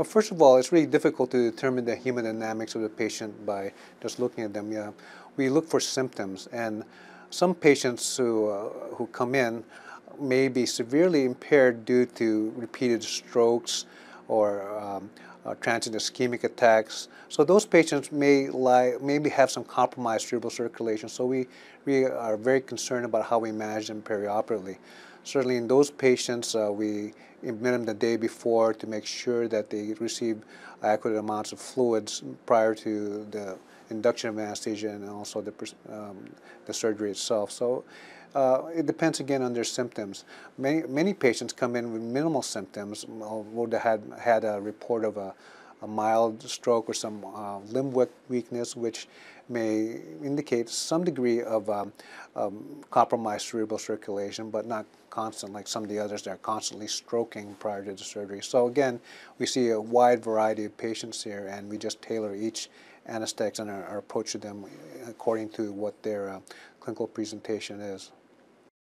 Well, first of all, it's really difficult to determine the hemodynamics of the patient by just looking at them. Yeah, we look for symptoms, and some patients who uh, who come in may be severely impaired due to repeated strokes or um, uh, transient ischemic attacks. So those patients may lie, maybe have some compromised cerebral circulation. So we, we are very concerned about how we manage them perioperatively. Certainly in those patients, uh, we admit them the day before to make sure that they receive adequate amounts of fluids prior to the induction of anesthesia and also the, um, the surgery itself. So uh, it depends again on their symptoms. Many, many patients come in with minimal symptoms, although they had, had a report of a, a mild stroke or some uh, limb weakness, which may indicate some degree of um, um, compromised cerebral circulation, but not constant like some of the others that are constantly stroking prior to the surgery. So again, we see a wide variety of patients here, and we just tailor each anesthetics and our, our approach to them according to what their uh, clinical presentation is.